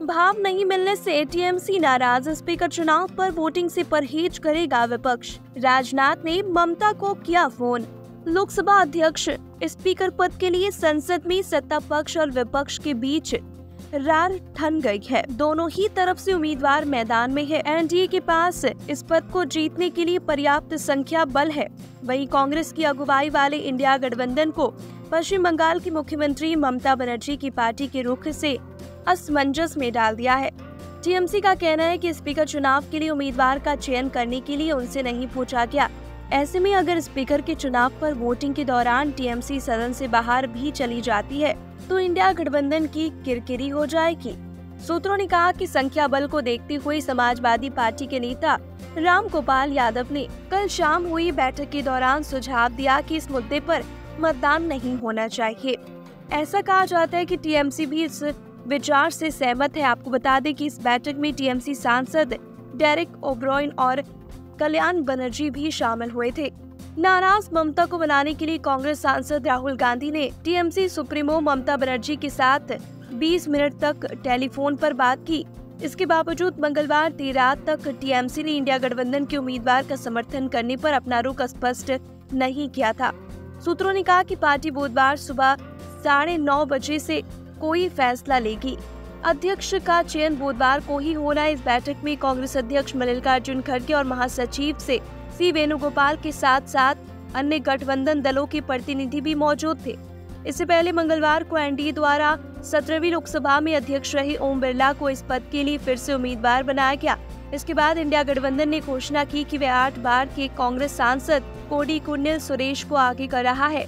भाव नहीं मिलने से टीएमसी नाराज़, स्पीकर चुनाव पर वोटिंग से परहेज करेगा विपक्ष। राजनाथ ने ममता को किया फ़ोन। लोकसभा अध्यक्ष, स्पीकर पद के लिए संसद में सत्ता पक्ष और विपक्ष के बीच रार ठन गई है। दोनों ही तरफ़ से उम्मीदवार मैदान में है। एनडीए के पास इस पद को जीतने के लिए पर्याप्त संख्या बल है। वहीं कांग्रेस की अगुवाई वाले इंडिया गठबंधन को पश्चिम बंगाल की मुख्यमंत्री ममता बनर्जी की पार्टी के रुख से असमंजस में डाल दिया है। टीएमसी का कहना है कि स्पीकर चुनाव के लिए उम्मीदवार का चयन करने के लिए उनसे नहीं पूछा गया। ऐसे में अगर स्पीकर के चुनाव पर वोटिंग के दौरान टीएमसी सदन से बाहर भी चली जाती है तो इंडिया गठबंधन की किरकिरी हो जाएगी। सूत्रों ने कहा कि संख्या बल को देखते हुए समाजवादी पार्टी के नेता राम गोपाल यादव ने कल शाम हुई बैठक के दौरान सुझाव दिया कि इस मुद्दे पर मतदान नहीं होना चाहिए। ऐसा कहा जाता है कि टीएमसी भी इस विचार से सहमत है। आपको बता दें कि इस बैठक में टीएमसी सांसद डेरिक ओब्रॉयन और कल्याण बनर्जी भी शामिल हुए थे। नाराज़ ममता को मनाने के लिए कांग्रेस सांसद राहुल गांधी ने टीएमसी सुप्रीमो ममता बनर्जी के साथ 20 मिनट तक टेलीफोन पर बात की। इसके बावजूद मंगलवार देर रात तक टीएमसी ने इंडिया गठबंधन के उम्मीदवार का समर्थन करने पर अपना रुख स्पष्ट नहीं किया था। सूत्रों ने कहा कि पार्टी बुधवार सुबह साढ़े नौ बजे से कोई फैसला लेगी। अध्यक्ष का चयन बुधवार को ही होना इस बैठक में कांग्रेस अध्यक्ष मल्लिकार्जुन खड़गे और महासचिव से सी वेणुगोपाल के साथ साथ अन्य गठबंधन दलों के प्रतिनिधि भी मौजूद थे। इससे पहले मंगलवार को एनडीए द्वारा सत्रहवीं लोकसभा में अध्यक्ष रहे ओम बिरला को इस पद के लिए फिर से उम्मीदवार बनाया गया। इसके बाद इंडिया गठबंधन ने घोषणा की कि वे आठ बार के कांग्रेस सांसद कोडी कुन्निल सुरेश को आगे कर रहा है।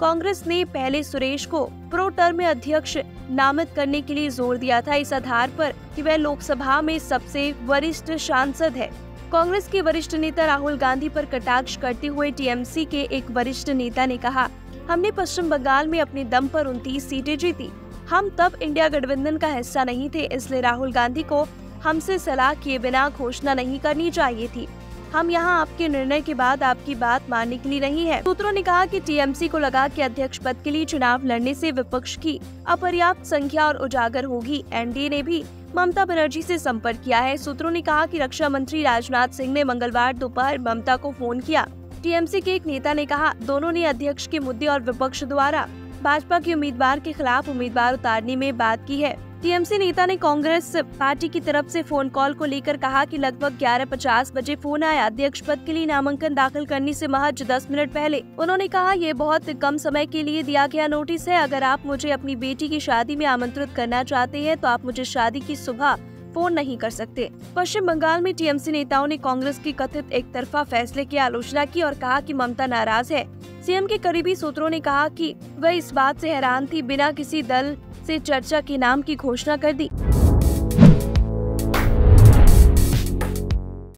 कांग्रेस ने पहले सुरेश को प्रो टर्म अध्यक्ष नामित करने के लिए ज़ोर दिया था। इस आधार पर कि वह लोकसभा में सबसे वरिष्ठ सांसद है। कांग्रेस के वरिष्ठ नेता राहुल गांधी पर कटाक्ष करते हुए टीएमसी के एक वरिष्ठ नेता ने कहा, हमने पश्चिम बंगाल में अपने दम पर उनतीस सीटें जीती। हम तब इंडिया गठबंधन का हिस्सा नहीं थे, इसलिए राहुल गांधी को हमसे सलाह किए बिना घोषणा नहीं करनी चाहिए थी। हम यहाँ आपके निर्णय के बाद आपकी बात मानने के लिए नहीं है। सूत्रों ने कहा कि टीएमसी को लगा कि अध्यक्ष पद के लिए चुनाव लड़ने से विपक्ष की अपर्याप्त संख्या और उजागर होगी। एनडीए ने भी ममता बनर्जी से संपर्क किया है। सूत्रों ने कहा कि रक्षा मंत्री राजनाथ सिंह ने मंगलवार दोपहर ममता को फ़ोन किया। टीएमसी के एक नेता ने कहा, दोनों ने अध्यक्ष के मुद्दे और विपक्ष द्वारा भाजपा के उम्मीदवार के खिलाफ उम्मीदवार उतारने में बात की है। टीएमसी नेता ने कांग्रेस पार्टी की तरफ़ से फ़ोन कॉल को लेकर कहा कि लगभग 11:50 बजे फ़ोन आया अध्यक्ष पद के लिए नामांकन दाखिल करने से महज 10 मिनट पहले। उन्होंने कहा, ये बहुत कम समय के लिए दिया गया नोटिस है। अगर आप मुझे अपनी बेटी की शादी में आमंत्रित करना चाहते हैं तो आप मुझे शादी की सुबह फ़ोन नहीं कर सकते। पश्चिम बंगाल में टीएमसी नेताओं ने कांग्रेस की कथित एक तरफा फैसले की आलोचना की और कहा कि ममता नाराज़ है। सीएम के करीबी सूत्रों ने कहा कि वह इस बात से हैरान थी, बिना किसी दल से चर्चा के नाम की घोषणा कर दी।